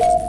you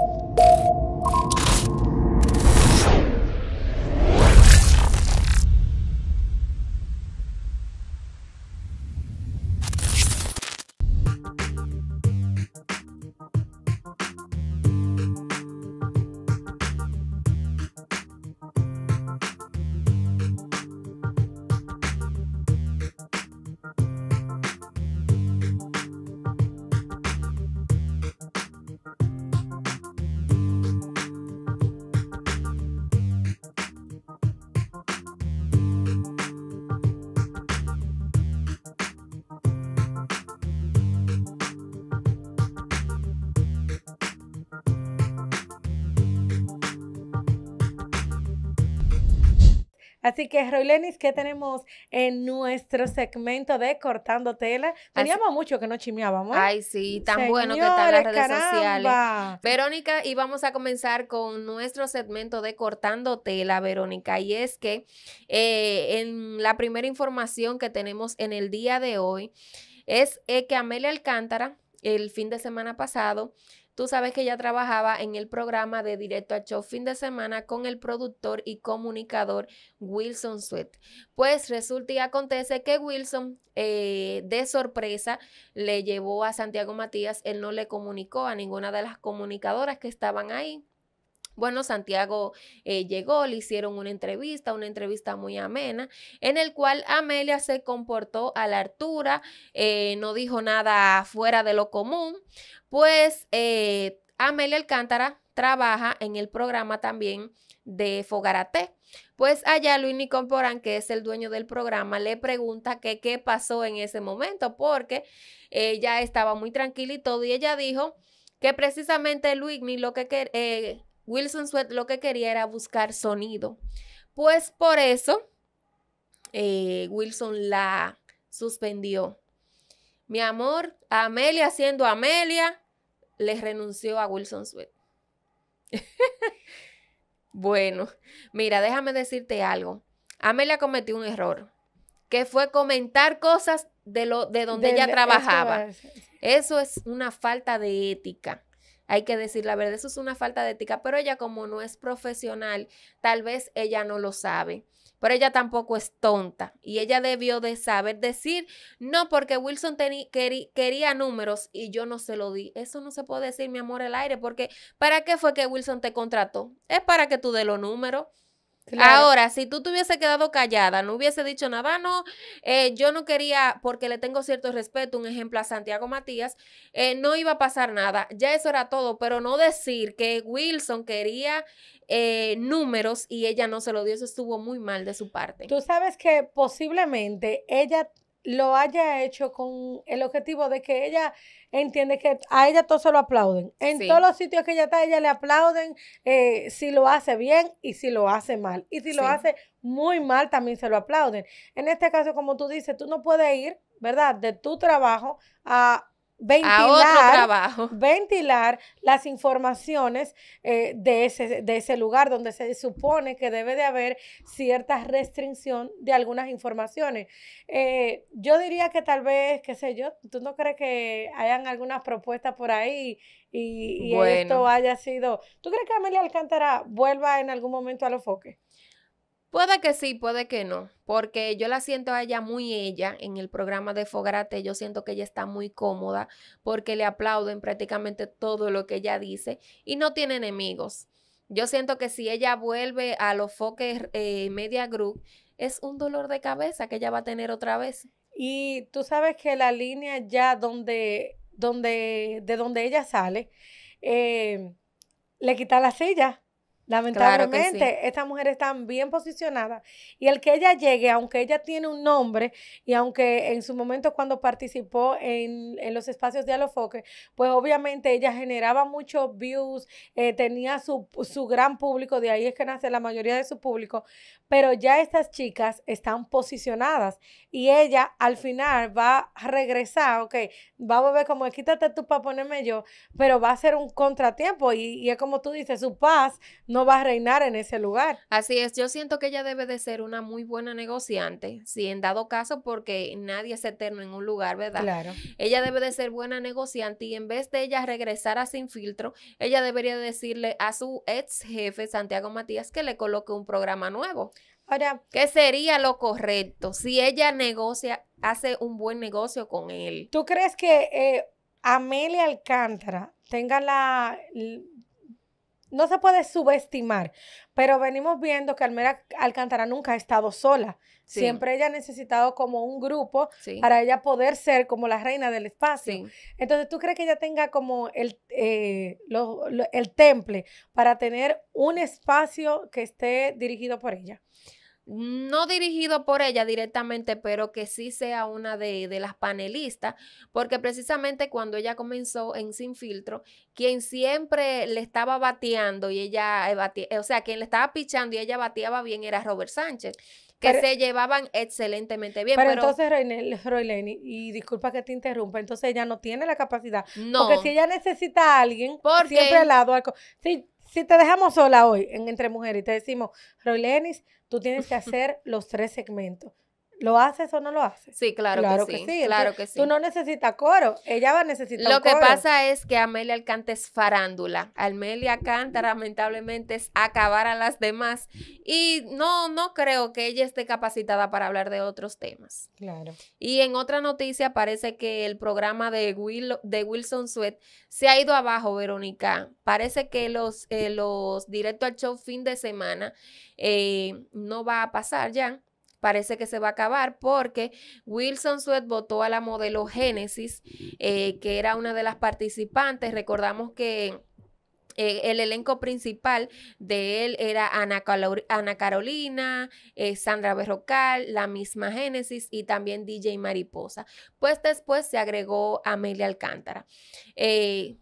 Así que, Roylenis, ¿qué tenemos en nuestro segmento de Cortando Tela? Teníamos mucho que no chimeábamos. Ay, sí, tan bueno que están las redes sociales. Verónica, y vamos a comenzar con nuestro segmento de Cortando Tela, Verónica. Y es que eh, en la primera información que tenemos en el día de hoy es eh, que Amelia Alcántara, el fin de semana pasado, Tú sabes que ella trabajaba en el programa de Directo a Show fin de semana con el productor y comunicador Wilson Sweat. Pues resulta y acontece que Wilson eh, de sorpresa le llevó a Santiago Matías, él no le comunicó a ninguna de las comunicadoras que estaban ahí. Bueno, Santiago eh, llegó, le hicieron una entrevista, una entrevista muy amena, en el cual Amelia se comportó a la altura, eh, no dijo nada fuera de lo común, pues eh, Amelia Alcántara trabaja en el programa también de Fogarate. Pues allá Luis Nicomporán, que es el dueño del programa, le pregunta que qué pasó en ese momento, porque ella estaba muy tranquila y todo, y ella dijo que precisamente Luis lo que eh, Wilson Sweat lo que quería era buscar sonido. Pues por eso eh, Wilson la suspendió. Mi amor, Amelia siendo Amelia, le renunció a Wilson Sweat. bueno, mira, déjame decirte algo. Amelia cometió un error, que fue comentar cosas de, lo, de donde ella trabajaba. Eso es una falta de ética hay que decir la verdad, eso es una falta de ética, pero ella como no es profesional, tal vez ella no lo sabe. Pero ella tampoco es tonta y ella debió de saber decir, no, porque Wilson quería números y yo no se lo di. Eso no se puede decir, mi amor, al aire, porque ¿para qué fue que Wilson te contrató? Es para que tú dé los números. Ahora, si tú te hubiese quedado callada, no hubiese dicho nada, no, eh, yo no quería, porque le tengo cierto respeto, un ejemplo a Santiago Matías, eh, no iba a pasar nada, ya eso era todo, pero no decir que Wilson quería eh, números y ella no se lo dio, eso estuvo muy mal de su parte. Tú sabes que posiblemente ella lo haya hecho con el objetivo de que ella entiende que a ella todos se lo aplauden. En todos los sitios que ella está, ella le aplauden eh, si lo hace bien y si lo hace mal. Y si lo hace muy mal, también se lo aplauden. En este caso, como tú dices, tú no puedes ir, ¿verdad? De tu trabajo a ventilar, ventilar las informaciones eh, de, ese, de ese lugar donde se supone que debe de haber cierta restricción de algunas informaciones. Eh, yo diría que tal vez, qué sé yo, ¿tú no crees que hayan algunas propuestas por ahí y, esto haya sido... ¿Tú crees que Amelia Alcántara vuelva en algún momento a los foques? Puede que sí, puede que no, porque yo la siento a ella muy ella en el programa de Fogarate, yo siento que ella está muy cómoda porque le aplauden prácticamente todo lo que ella dice y no tiene enemigos. Yo siento que si ella vuelve a los foques eh, Media Group, es un dolor de cabeza que ella va a tener otra vez. Y tú sabes que la línea ya donde, donde, de donde ella sale, eh, le quita la silla. Lamentablemente, estas mujeres están bien posicionadas y el que ella llegue, aunque ella tiene un nombre y aunque en su momento cuando participó en, los espacios de Alofoque, pues obviamente ella generaba muchos views, eh, tenía su, su gran público, de ahí es que nace la mayoría de su público, pero ya estas chicas están posicionadas y ella al final va a regresar, ok, va a volver como quítate tú para ponerme yo, pero va a ser un contratiempo y, y es como tú dices, su paz no no va a reinar en ese lugar. Así es, yo siento que ella debe de ser una muy buena negociante, si en dado caso, porque nadie es eterno en un lugar, ¿verdad? Claro. Ella debe de ser buena negociante y en vez de ella regresar a Sin Filtro, ella debería decirle a su ex jefe, Santiago Matías, que le coloque un programa nuevo. Ahora, ¿qué sería lo correcto si ella negocia, hace un buen negocio con él? ¿Tú crees que eh, Amelia Alcántara tenga la no se puede subestimar, pero venimos viendo que Almera Alcántara nunca ha estado sola. Siempre ella ha necesitado como un grupo para ella poder ser como la reina del espacio. Entonces, ¿tú crees que ella tenga como el, eh, el temple para tener un espacio que esté dirigido por ella? No dirigido por ella directamente, pero que sí sea una de, las panelistas, porque precisamente cuando ella comenzó en Sin Filtro, quien siempre le estaba bateando y ella, eh, o sea, quien le estaba pichando y ella bateaba bien era Robert Sánchez que se llevaban excelentemente bien. Pero, entonces, Royleni, y disculpa que te interrumpa, entonces ella no tiene la capacidad. No. Porque si ella necesita a alguien, siempre al lado. Si, si te dejamos sola hoy en Entre Mujeres y te decimos, Roylenis, tú tienes que hacer los tres segmentos. ¿Lo haces o no lo haces? Sí, claro, que, sí. Claro que sí. Tú no necesitas coro, ella va a necesitar Lo que pasa es que Amelia Alcántara es farándula. Amelia canta lamentablemente, es acabar a las demás. Y no, no creo que ella esté capacitada para hablar de otros temas. Claro. Y en otra noticia parece que el programa de, de Wilson Sweat se ha ido abajo, Verónica. Parece que los, eh, los directo al show fin de semana eh, no va a pasar ya parece que se va a acabar porque Wilson Sweat votó a la modelo Génesis, eh, que era una de las participantes. Recordamos que eh, el elenco principal de él era Ana, Carolina, eh, Sandra Berrocal, la misma Génesis y también DJ Mariposa. Pues después se agregó Amelia Alcántara.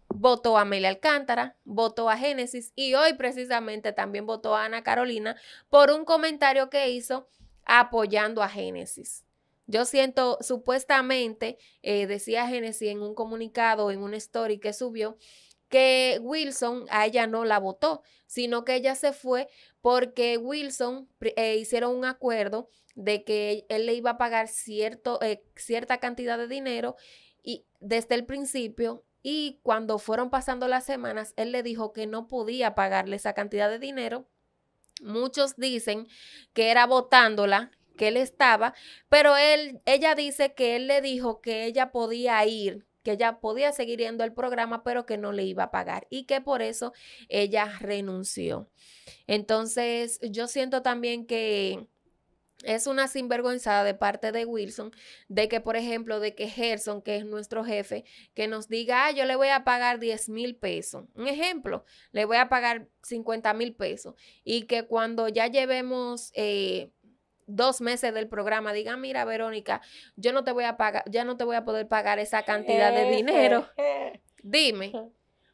votó a Amelia Alcántara, votó a Génesis y hoy precisamente también votó a Ana Carolina por un comentario que hizo apoyando a Génesis. Yo siento, supuestamente, eh, decía Génesis en un comunicado, en una story que subió, que Wilson a ella no la votó, sino que ella se fue porque Wilson eh, hicieron un acuerdo de que él le iba a pagar cierto, eh, cierta cantidad de dinero y desde el principio y cuando fueron pasando las semanas, él le dijo que no podía pagarle esa cantidad de dinero Muchos dicen que era votándola, que él estaba, pero él, ella dice que él le dijo que ella podía ir, que ella podía seguir yendo al programa, pero que no le iba a pagar y que por eso ella renunció. Entonces, yo siento también que es una sinvergüenzada de parte de Wilson de que, por ejemplo, de que Gerson, que es nuestro jefe, que nos diga, ah, yo le voy a pagar 10 mil pesos. Un ejemplo, le voy a pagar 50 mil pesos. Y que cuando ya llevemos eh, dos meses del programa, diga, mira, Verónica, yo no te voy a pagar, ya no te voy a poder pagar esa cantidad de dinero. Dime,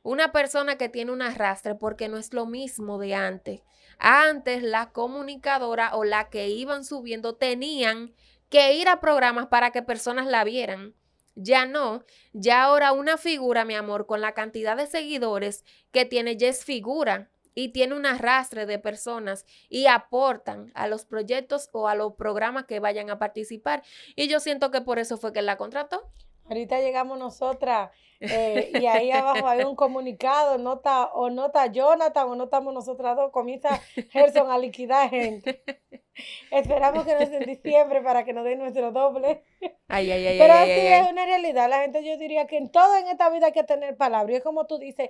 una persona que tiene un arrastre, porque no es lo mismo de antes antes la comunicadora o la que iban subiendo tenían que ir a programas para que personas la vieran. Ya no, ya ahora una figura, mi amor, con la cantidad de seguidores que tiene, ya es figura y tiene un arrastre de personas y aportan a los proyectos o a los programas que vayan a participar. Y yo siento que por eso fue que la contrató. Ahorita llegamos nosotras eh, y ahí abajo hay un comunicado, nota o nota Jonathan o notamos nosotras dos, comienza Gerson a liquidar gente. Esperamos que no sea en diciembre para que nos den nuestro doble. Ay, ay, ay, Pero así es una realidad. La gente yo diría que en todo en esta vida hay que tener palabra. Y es como tú dices,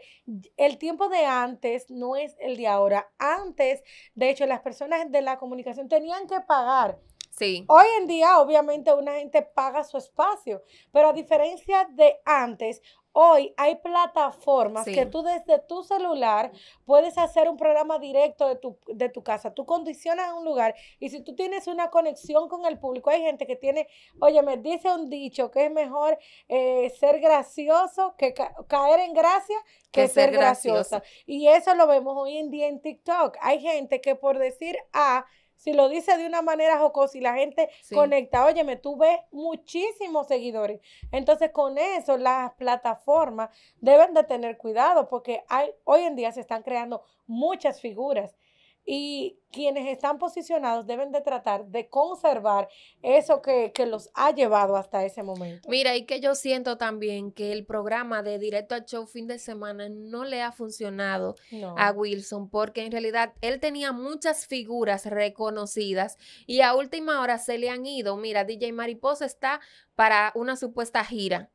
el tiempo de antes no es el de ahora. Antes, de hecho, las personas de la comunicación tenían que pagar Sí. Hoy en día, obviamente, una gente paga su espacio, pero a diferencia de antes, Hoy hay plataformas que tú desde tu celular puedes hacer un programa directo de tu, de tu casa. Tú condicionas un lugar y si tú tienes una conexión con el público, hay gente que tiene, oye, me dice un dicho que es mejor eh, ser gracioso que caer en gracia que, ser, graciosa. Y eso lo vemos hoy en día en TikTok. Hay gente que por decir A si lo dice de una manera jocosa y la gente conecta, óyeme, tú ves muchísimos seguidores. Entonces, con eso, las plataformas deben de tener cuidado porque hay, hoy en día se están creando muchas figuras y quienes están posicionados deben de tratar de conservar eso que, los ha llevado hasta ese momento. Mira, y que yo siento también que el programa de Directo al Show fin de semana no le ha funcionado a Wilson, porque en realidad él tenía muchas figuras reconocidas y a última hora se le han ido. Mira, DJ Mariposa está para una supuesta gira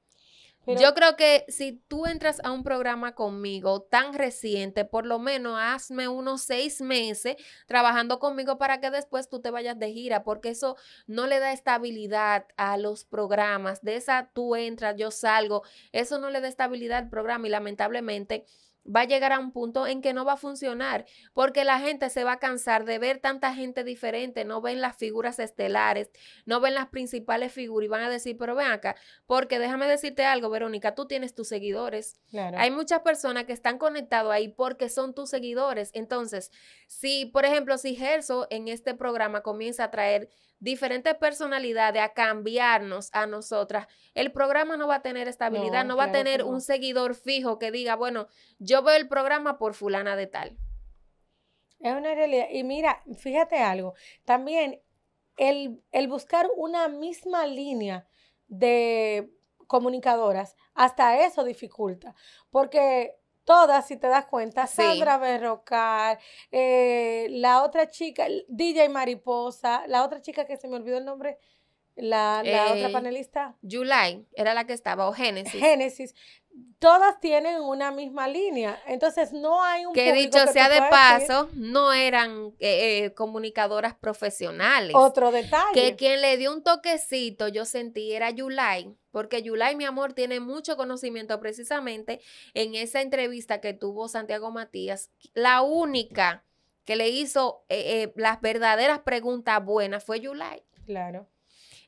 yo creo que si tú entras a un programa conmigo tan reciente, por lo menos hazme unos seis meses trabajando conmigo para que después tú te vayas de gira, porque eso no le da estabilidad a los programas. De esa tú entras, yo salgo, eso no le da estabilidad al programa y lamentablemente va a llegar a un punto en que no va a funcionar, porque la gente se va a cansar de ver tanta gente diferente, no ven las figuras estelares, no ven las principales figuras y van a decir, pero ven acá, porque déjame decirte algo, Verónica, tú tienes tus seguidores. Hay muchas personas que están conectados ahí porque son tus seguidores. Entonces, si, por ejemplo, si Gerso en este programa comienza a traer diferentes personalidades a cambiarnos a nosotras, el programa no va a tener estabilidad, no, va a tener un seguidor fijo que diga, bueno, yo veo el programa por fulana de tal. Es una realidad. Y mira, fíjate algo, también el, el buscar una misma línea de comunicadoras, hasta eso dificulta, porque todas, si te das cuenta, Sandra Berrocar, eh, la otra chica, DJ Mariposa, la otra chica que se me olvidó el nombre, la, otra eh, panelista. July, era la que estaba, o Génesis. Génesis todas tienen una misma línea. Entonces no hay un... Que dicho sea de paso, no eran eh, eh, comunicadoras profesionales. Otro detalle. Que quien le dio un toquecito, yo sentí, era Yulai. Porque Yulai, mi amor, tiene mucho conocimiento precisamente en esa entrevista que tuvo Santiago Matías. La única que le hizo eh, las verdaderas preguntas buenas fue Yulai. Claro.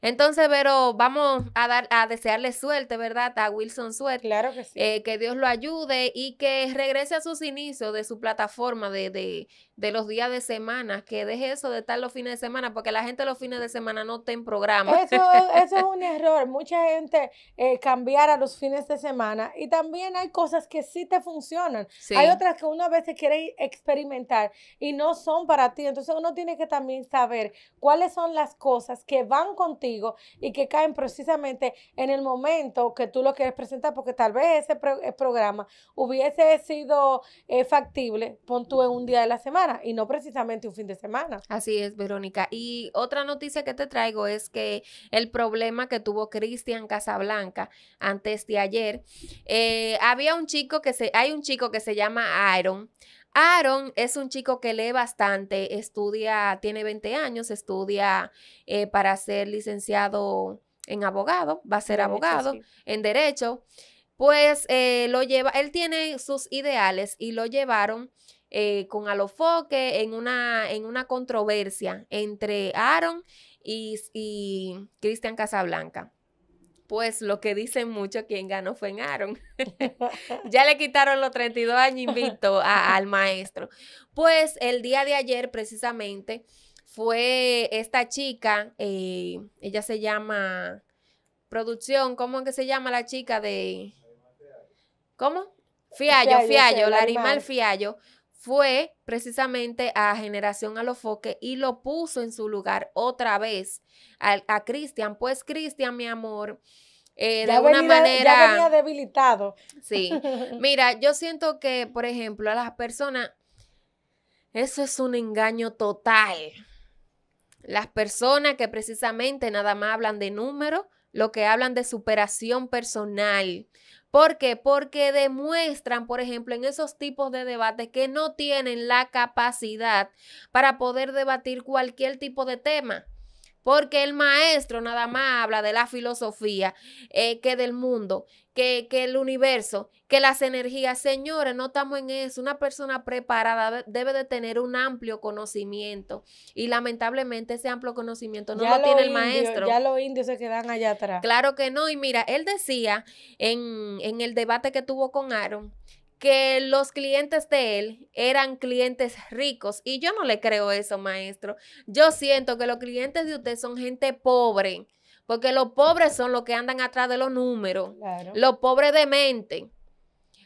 Entonces, pero vamos a dar a desearle suerte, ¿verdad? A Wilson Suerte. Claro que sí. Eh, que Dios lo ayude y que regrese a sus inicios de su plataforma de, de, de los días de semana, que deje eso de estar los fines de semana, porque la gente los fines de semana no está en programa. Eso, eso es un error. Mucha gente eh, cambiar a los fines de semana y también hay cosas que sí te funcionan. Hay otras que uno a veces quiere experimentar y no son para ti. Entonces uno tiene que también saber cuáles son las cosas que van contigo y que caen precisamente en el momento que tú lo quieres presentar, porque tal vez ese eh, programa hubiese sido eh, factible, pon tú en un día de la semana y no precisamente un fin de semana. Así es, Verónica. Y otra noticia que te traigo es que el problema que tuvo Cristian Casablanca antes de ayer, eh, había un chico que se, hay un chico que se llama Aaron. Aaron es un chico que lee bastante, estudia, tiene 20 años, estudia eh, para ser licenciado en abogado, va a ser abogado en derecho. Pues eh, lo lleva, él tiene sus ideales y lo llevaron eh, con Alofoque en una, en una controversia entre Aaron y, y Cristian Casablanca. Pues lo que dicen mucho, quien ganó fue en Aaron. ya le quitaron los 32 años invicto al maestro. Pues el día de ayer, precisamente, fue esta chica, eh, ella se llama Producción, ¿cómo es que se llama la chica de... ¿Cómo? Fiallo, Fiallo, Larimal Fiallo, fue precisamente a Generación Alofoque y lo puso en su lugar otra vez a, Cristian. Pues Cristian, mi amor, eh, de alguna manera... Ya venía debilitado. Sí. Mira, yo siento que, por ejemplo, a las personas, eso es un engaño total. Las personas que precisamente nada más hablan de números, lo que hablan de superación personal, ¿Por qué? Porque demuestran, por ejemplo, en esos tipos de debates que no tienen la capacidad para poder debatir cualquier tipo de tema. Porque el maestro nada más habla de la filosofía, eh, que del mundo, que, que, el universo, que las energías. Señores, no estamos en eso. Una persona preparada debe de tener un amplio conocimiento. Y lamentablemente ese amplio conocimiento no lo tiene el maestro. Ya los indios se quedan allá atrás. Claro que no. Y mira, él decía en, en el debate que tuvo con Aaron que los clientes de él eran clientes ricos. Y yo no le creo eso, maestro. Yo siento que los clientes de usted son gente pobre, porque los pobres son los que andan atrás de los números, los pobres de mente.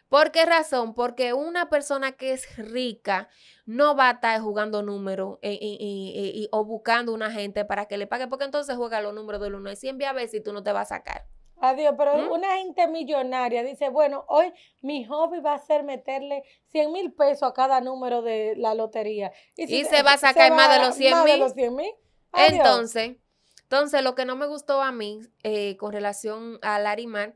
¿Por qué razón? Porque una persona que es rica no va a estar jugando números eh, o buscando una gente para que le pague, porque entonces juega los números del 1 y 100 a ver si tú no te vas a sacar. Adiós, pero ¿Mm? una gente millonaria dice, bueno, hoy mi hobby va a ser meterle 100 mil pesos a cada número de la lotería. Y, se, va a sacar más de los 100 mil. Entonces, entonces, lo que no me gustó a mí eh, con relación a Larimar,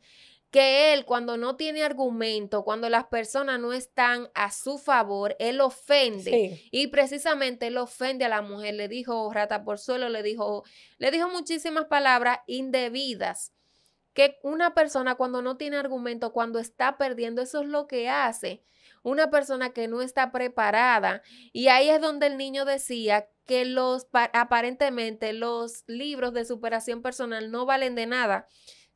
que él cuando no tiene argumento, cuando las personas no están a su favor, él ofende. Y precisamente él ofende a la mujer, le dijo rata por suelo, le dijo, le dijo muchísimas palabras indebidas que una persona cuando no tiene argumento, cuando está perdiendo, eso es lo que hace. Una persona que no está preparada. Y ahí es donde el niño decía que los aparentemente los libros de superación personal no valen de nada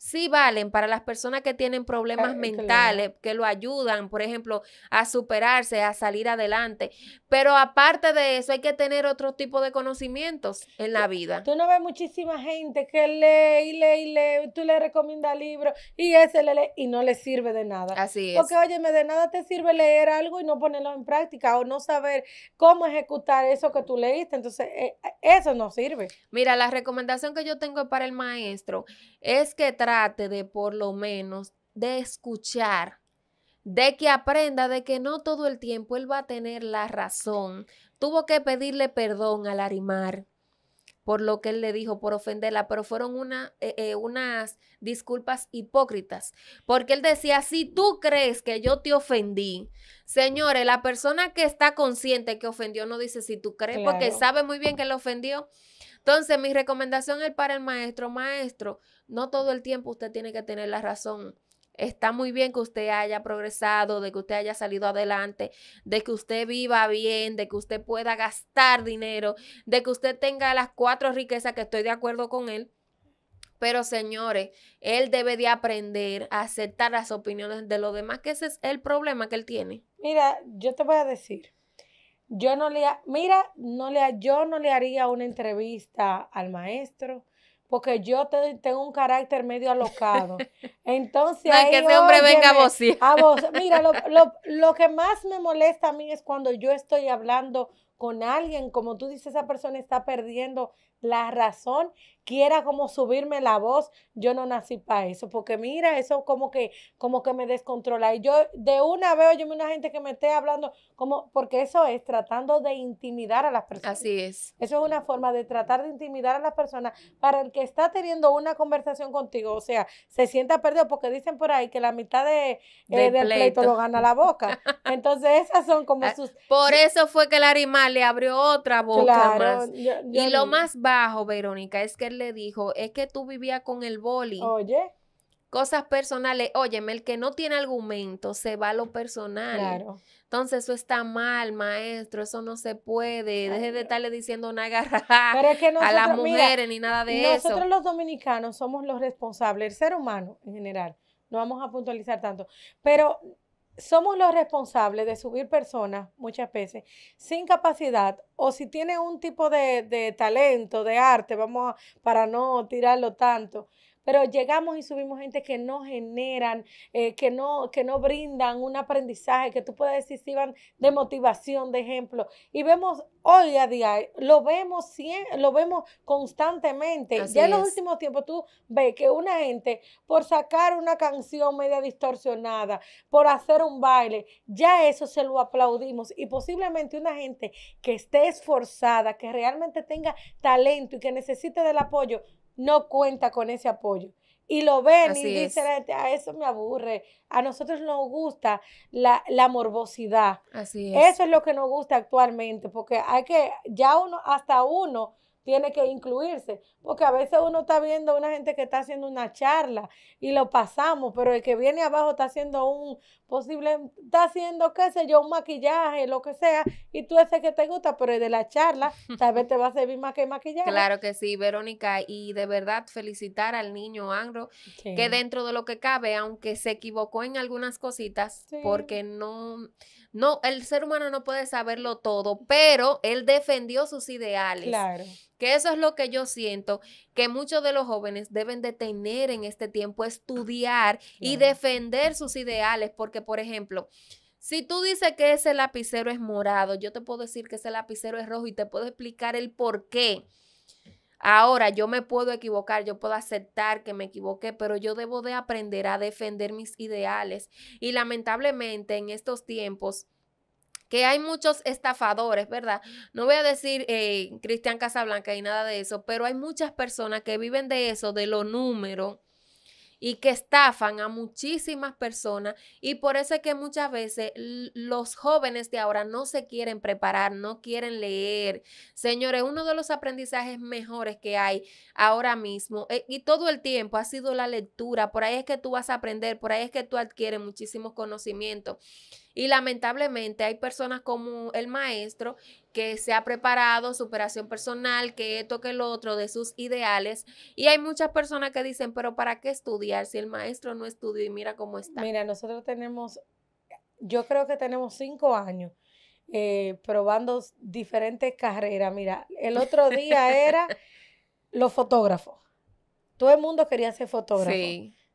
sí valen para las personas que tienen problemas mentales, que lo ayudan, por ejemplo, a superarse, a salir adelante. Pero aparte de eso, hay que tener otro tipo de conocimientos en la vida. Tú no ves muchísima gente que lee y lee y lee, tú le recomiendas libros y ese le lee y no le sirve de nada. Así es. Porque, óyeme, de nada te sirve leer algo y no ponerlo en práctica o no saber cómo ejecutar eso que tú leíste. Entonces, eh, eso no sirve. Mira, la recomendación que yo tengo para el maestro es que trate de por lo menos de escuchar, de que aprenda de que no todo el tiempo él va a tener la razón. Tuvo que pedirle perdón al Arimar por lo que él le dijo, por ofenderla, pero fueron una, eh, eh, unas disculpas hipócritas, porque él decía, si tú crees que yo te ofendí, señores, la persona que está consciente que ofendió no dice si tú crees, porque sabe muy bien que le ofendió. Entonces, mi recomendación es para el maestro, maestro, no todo el tiempo usted tiene que tener la razón. Está muy bien que usted haya progresado, de que usted haya salido adelante, de que usted viva bien, de que usted pueda gastar dinero, de que usted tenga las cuatro riquezas que estoy de acuerdo con él. Pero señores, él debe de aprender a aceptar las opiniones de los demás, que ese es el problema que él tiene. Mira, yo te voy a decir, yo no le, mira, no le, yo no le haría una entrevista al maestro porque yo tengo un carácter medio alocado. Entonces, no, que ese hombre venga a vos, a vos. Mira, lo, lo, lo, que más me molesta a mí es cuando yo estoy hablando con alguien, como tú dices, esa persona está perdiendo la razón quiera como subirme la voz, yo no nací para eso, porque mira, eso como que, como que me descontrola. Y yo de una vez yo una gente que me esté hablando, como, porque eso es tratando de intimidar a las personas. Así es. Eso es una forma de tratar de intimidar a las personas para el que está teniendo una conversación contigo, o sea, se sienta perdido, porque dicen por ahí que la mitad de, eh, del pleito. lo gana la boca. Entonces esas son como ah, sus... Por eso fue que el animal le abrió otra boca más. y lo más bajo, Verónica, es que le dijo, es que tú vivías con el boli. Oye. Cosas personales. Óyeme, el que no tiene argumento se va a lo personal. Claro. Entonces, eso está mal, maestro. Eso no se puede. Deje de estarle diciendo una garra a las mujeres ni nada de eso. Nosotros los dominicanos somos los responsables, el ser humano en general. No vamos a puntualizar tanto. Pero somos los responsables de subir personas muchas veces sin capacidad o si tiene un tipo de, de talento, de arte, vamos a, para no tirarlo tanto, pero llegamos y subimos gente que no generan, eh, que, no, que no brindan un aprendizaje, que tú puedes decir si van de motivación, de ejemplo. Y vemos hoy a día, lo vemos, lo vemos constantemente. ya en los últimos tiempos tú ves que una gente, por sacar una canción media distorsionada, por hacer un baile, ya eso se lo aplaudimos. Y posiblemente una gente que esté esforzada, que realmente tenga talento y que necesite del apoyo, no cuenta con ese apoyo. Y lo ven y dicen, a eso me aburre. A nosotros nos gusta la, la morbosidad. Así es. Eso es lo que nos gusta actualmente, porque hay que, ya uno, hasta uno tiene que incluirse, porque a veces uno está viendo una gente que está haciendo una charla y lo pasamos, pero el que viene abajo está haciendo un posible, está haciendo, qué sé yo, un maquillaje, lo que sea, y tú ese que te gusta, pero el de la charla, tal vez te va a servir más que maquillaje. Claro que sí, Verónica, y de verdad felicitar al niño Angro, que dentro de lo que cabe, aunque se equivocó en algunas cositas, porque no no, el ser humano no puede saberlo todo, pero él defendió sus ideales. Claro. Que eso es lo que yo siento que muchos de los jóvenes deben de tener en este tiempo, estudiar y defender sus ideales, porque por ejemplo, si tú dices que ese lapicero es morado, yo te puedo decir que ese lapicero es rojo y te puedo explicar el por qué. Ahora yo me puedo equivocar, yo puedo aceptar que me equivoqué, pero yo debo de aprender a defender mis ideales. Y lamentablemente en estos tiempos que hay muchos estafadores, ¿verdad? No voy a decir eh, Cristian Casablanca y nada de eso, pero hay muchas personas que viven de eso, de los números y que estafan a muchísimas personas y por eso es que muchas veces los jóvenes de ahora no se quieren preparar, no quieren leer. Señores, uno de los aprendizajes mejores que hay ahora mismo eh, y todo el tiempo ha sido la lectura, por ahí es que tú vas a aprender, por ahí es que tú adquieres muchísimos conocimientos. Y lamentablemente hay personas como el maestro que se ha preparado, superación personal, que esto, que lo otro, de sus ideales. Y hay muchas personas que dicen, pero ¿para qué estudiar si el maestro no estudió y mira cómo está? Mira, nosotros tenemos, yo creo que tenemos cinco años eh, probando diferentes carreras. Mira, el otro día era los fotógrafos. Todo el mundo quería ser fotógrafo.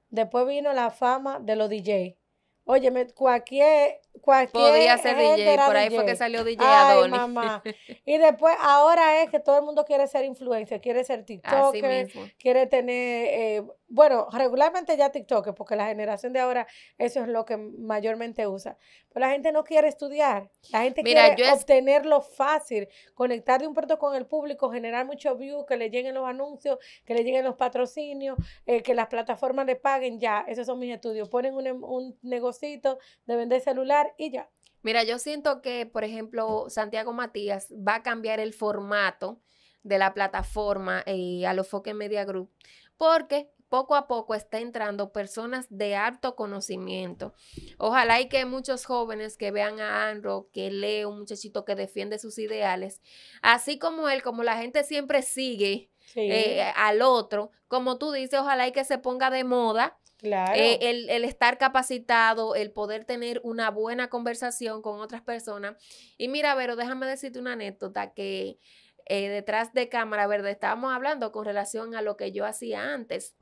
Después vino la fama de los DJ. Óyeme, cualquier, cualquier. Podía ser DJ, por ahí fue que salió DJ Ay, mamá. Y después, ahora es que todo el mundo quiere ser influencer, quiere ser TikToker, quiere tener eh, bueno, regularmente ya TikTok, porque la generación de ahora eso es lo que mayormente usa. Pero la gente no quiere estudiar. La gente quiere obtenerlo fácil, conectar de un pronto con el público, generar mucho view, que le lleguen los anuncios, que le lleguen los patrocinios, eh, que las plataformas le paguen. Ya, esos son mis estudios. Ponen un, un negocito de vender celular y ya. Mira, yo siento que, por ejemplo, Santiago Matías va a cambiar el formato de la plataforma eh, a los Foque Media Group, porque poco a poco está entrando personas de alto conocimiento. Ojalá y que muchos jóvenes que vean a Andro, que lee un muchachito que defiende sus ideales, así como él, como la gente siempre sigue eh, al otro, como tú dices, ojalá y que se ponga de moda. Claro. Eh, el, el, estar capacitado, el poder tener una buena conversación con otras personas. Y mira, Vero, déjame decirte una anécdota que eh, detrás de cámara, ¿verdad? Estábamos hablando con relación a lo que yo hacía antes.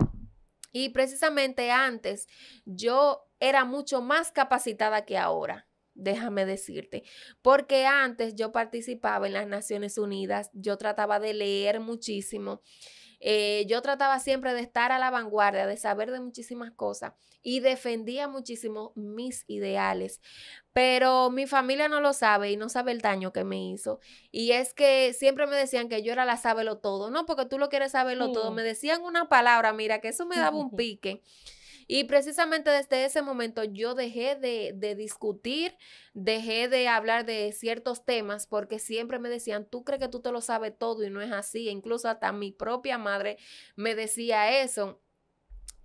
Y precisamente antes yo era mucho más capacitada que ahora déjame decirte, porque antes yo participaba en las Naciones Unidas, yo trataba de leer muchísimo, eh, yo trataba siempre de estar a la vanguardia, de saber de muchísimas cosas y defendía muchísimo mis ideales. Pero mi familia no lo sabe y no sabe el daño que me hizo. Y es que siempre me decían que yo era la sábelo todo. No, porque tú lo quieres saberlo todo. Me decían una palabra, mira, que eso me daba un pique. Y precisamente desde ese momento yo dejé de, de, discutir, dejé de hablar de ciertos temas porque siempre me decían, tú crees que tú te lo sabes todo y no es así. incluso hasta mi propia madre me decía eso.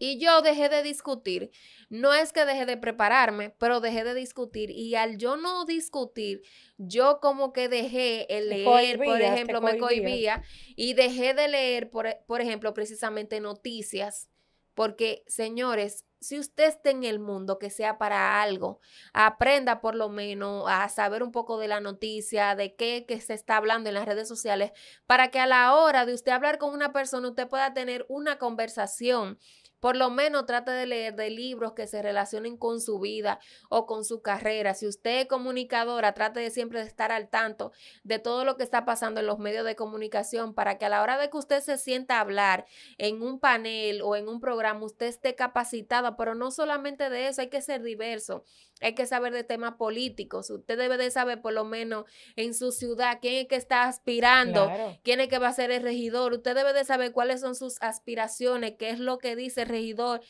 Y yo dejé de discutir. No es que dejé de prepararme, pero dejé de discutir. Y al yo no discutir, yo como que dejé el leer, por ejemplo, me cohibía. Y dejé de leer, por, por ejemplo, precisamente noticias porque, señores, si usted está en el mundo, que sea para algo, aprenda por lo menos a saber un poco de la noticia, de qué se está hablando en las redes sociales, para que a la hora de usted hablar con una persona, usted pueda tener una conversación por lo menos trate de leer de libros que se relacionen con su vida o con su carrera. Si usted es comunicadora, trate de siempre de estar al tanto de todo lo que está pasando en los medios de comunicación para que a la hora de que usted se sienta a hablar en un panel o en un programa, usted esté capacitada, pero no solamente de eso, hay que ser diverso. Hay que saber de temas políticos. Usted debe de saber por lo menos en su ciudad quién es que está aspirando, quién es que va a ser el regidor. Usted debe de saber cuáles son sus aspiraciones, qué es lo que dice el regidor.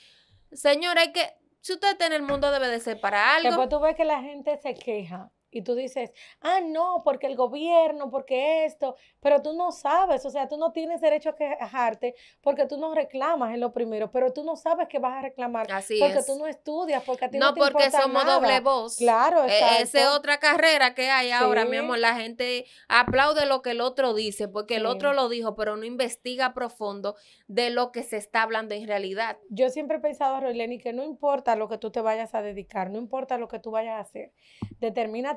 Señor, hay que, si usted está en el mundo debe de ser para algo. Después tú ves que la gente se queja y tú dices, ah, no, porque el gobierno, porque esto, pero tú no sabes, o sea, tú no tienes derecho a quejarte porque tú no reclamas en lo primero, pero tú no sabes que vas a reclamar Así porque tú no estudias, porque a ti no, no te porque somos doble voz. Claro, e, Esa es otra carrera que hay ahora, mi amor, la gente aplaude lo que el otro dice, porque el otro lo dijo, pero no investiga profundo de lo que se está hablando en realidad. Yo siempre he pensado, Royleni, que no importa lo que tú te vayas a dedicar, no importa lo que tú vayas a hacer,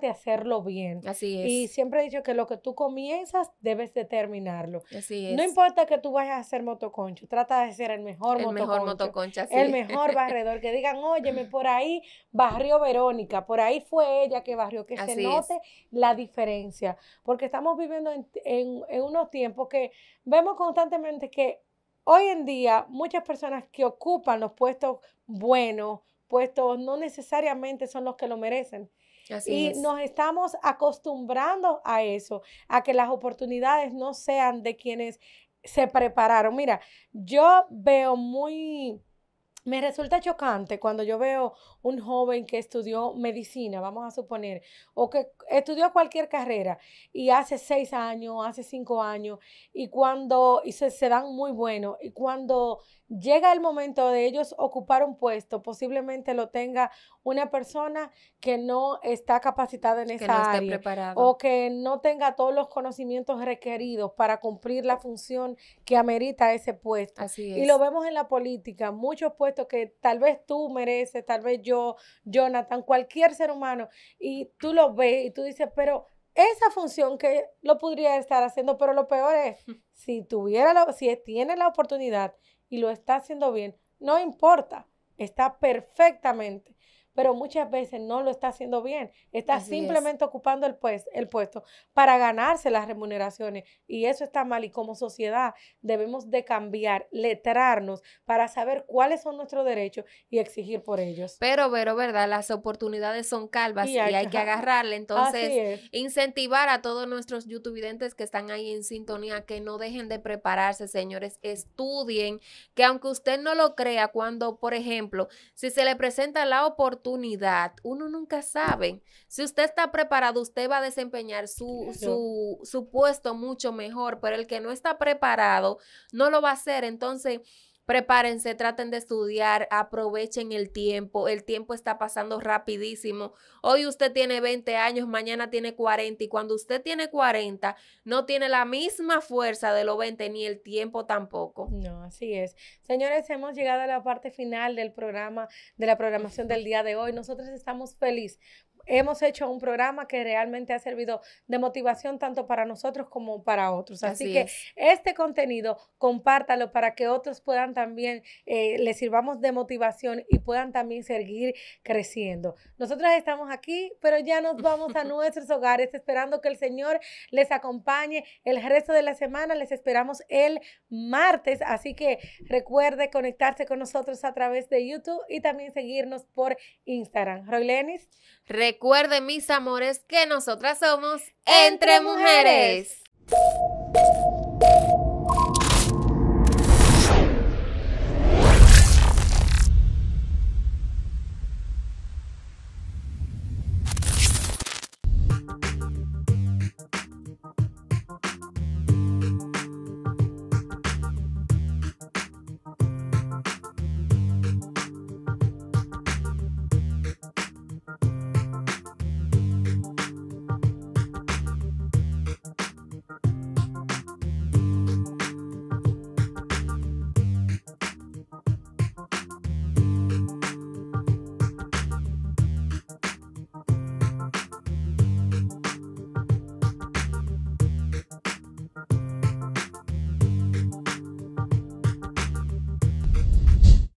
determínate hacerlo bien. Así es. Y siempre he dicho que lo que tú comienzas, debes de terminarlo. Así es. No importa que tú vayas a hacer motoconcho, trata de ser el mejor el Mejor motoconcha El mejor barredor. Que digan, óyeme, por ahí barrió Verónica, por ahí fue ella que barrió, que se note la diferencia. Porque estamos viviendo en, en unos tiempos que vemos constantemente que hoy en día muchas personas que ocupan los puestos buenos, puestos no necesariamente son los que lo merecen y nos estamos acostumbrando a eso, a que las oportunidades no sean de quienes se prepararon. Mira, yo veo muy, me resulta chocante cuando yo veo un joven que estudió medicina, vamos a suponer, o que estudió cualquier carrera y hace seis años, hace cinco años, y cuando, y se, se dan muy buenos, y cuando llega el momento de ellos ocupar un puesto, posiblemente lo tenga una persona que no está capacitada en esa área o que no tenga todos los conocimientos requeridos para cumplir la función que amerita ese puesto. Así es. Y lo vemos en la política, muchos puestos que tal vez tú mereces, tal vez yo, Jonathan, cualquier ser humano, y tú lo ves y tú dices, pero esa función que lo podría estar haciendo, pero lo peor es, si tuviera, la, si tiene la oportunidad y lo está haciendo bien, no importa, está perfectamente pero muchas veces no lo está haciendo bien. Está simplemente ocupando el, pues, el puesto para ganarse las remuneraciones y eso está mal y como sociedad debemos de cambiar, letrarnos para saber cuáles son nuestros derechos y exigir por ellos. Pero, pero, ¿verdad? Las oportunidades son calvas y hay, que agarrarle. Entonces, incentivar a todos nuestros youtubidentes que están ahí en sintonía que no dejen de prepararse, señores, estudien, que aunque usted no lo crea, cuando, por ejemplo, si se le presenta la oportunidad, oportunidad, uno nunca sabe. Si usted está preparado, usted va a desempeñar su, su, su puesto mucho mejor, pero el que no está preparado no lo va a hacer. Entonces, prepárense, traten de estudiar, aprovechen el tiempo, el tiempo está pasando rapidísimo. Hoy usted tiene 20 años, mañana tiene 40 y cuando usted tiene 40 no tiene la misma fuerza de los 20 ni el tiempo tampoco. No, así es. Señores, hemos llegado a la parte final del programa, de la programación del día de hoy. Nosotros estamos felices hemos hecho un programa que realmente ha servido de motivación tanto para nosotros como para otros. Así, que este contenido, compártalo para que otros puedan también, eh, les sirvamos de motivación y puedan también seguir creciendo. Nosotros estamos aquí, pero ya nos vamos a nuestros hogares esperando que el Señor les acompañe el resto de la semana. Les esperamos el martes, así que recuerde conectarse con nosotros a través de YouTube y también seguirnos por Instagram. Roy Lenis. Recuerden, mis amores, que nosotras somos Entre, mujeres.